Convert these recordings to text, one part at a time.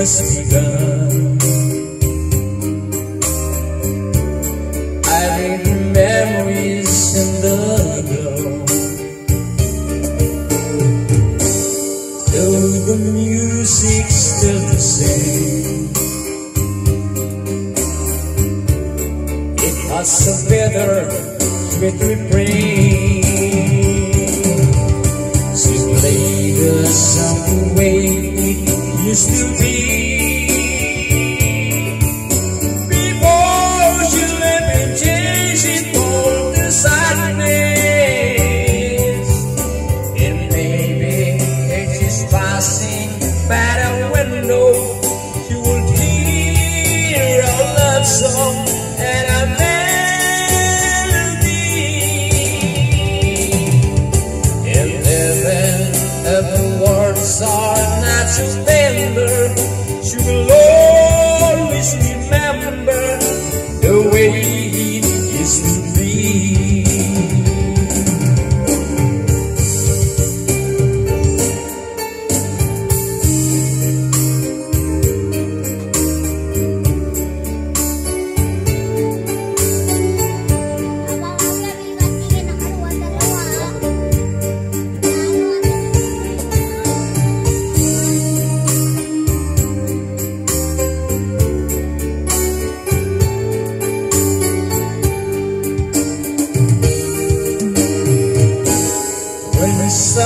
begun I make memories in the glow Though the music's still the same. It has a better sweet refrain So play the song the way used to be Before you me it for the sadness. And maybe it is passing by window. You will hear love song and a melody. And words are tender You will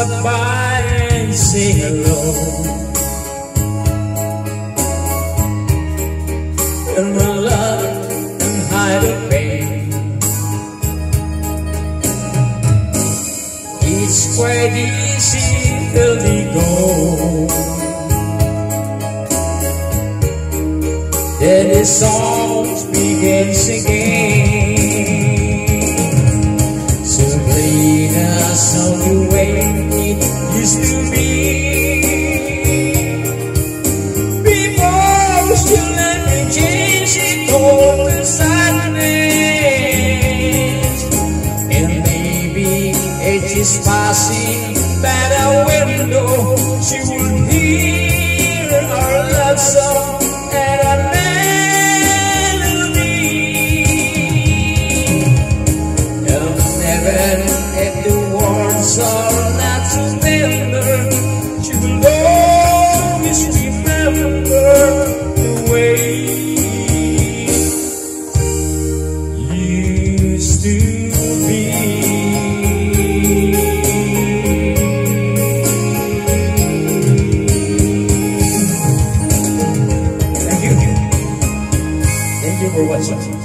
stop by and say hello And my love and hide the pain It's quite easy to let go Then the song begins again is passing by the window. She would hear our love song and a melody. Warm. What's up?